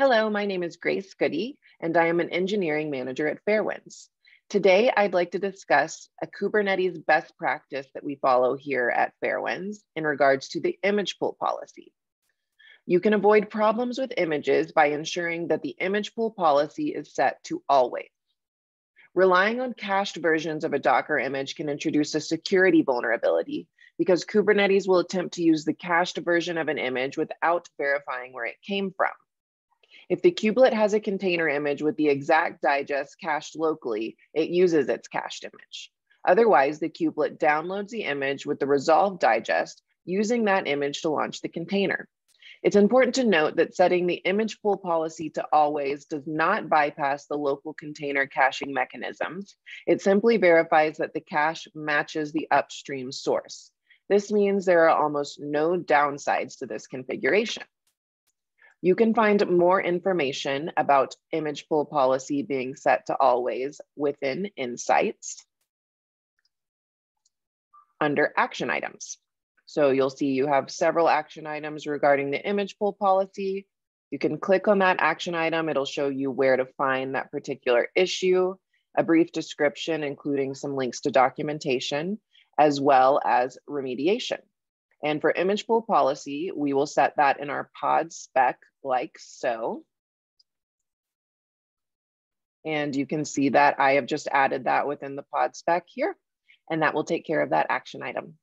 Hello, my name is Grace Goody, and I am an engineering manager at Fairwinds. Today, I'd like to discuss a Kubernetes best practice that we follow here at Fairwinds in regards to the image pull policy. You can avoid problems with images by ensuring that the image pull policy is set to always. Relying on cached versions of a Docker image can introduce a security vulnerability because Kubernetes will attempt to use the cached version of an image without verifying where it came from. If the kubelet has a container image with the exact digest cached locally, it uses its cached image. Otherwise, the kubelet downloads the image with the resolved digest using that image to launch the container. It's important to note that setting the image pull policy to always does not bypass the local container caching mechanisms. It simply verifies that the cache matches the upstream source. This means there are almost no downsides to this configuration. You can find more information about image pull policy being set to always within Insights under action items. So you'll see you have several action items regarding the image pull policy. You can click on that action item. It'll show you where to find that particular issue, a brief description, including some links to documentation, as well as remediation. And for image pull policy, we will set that in our pod spec like so. And you can see that I have just added that within the pod spec here, and that will take care of that action item.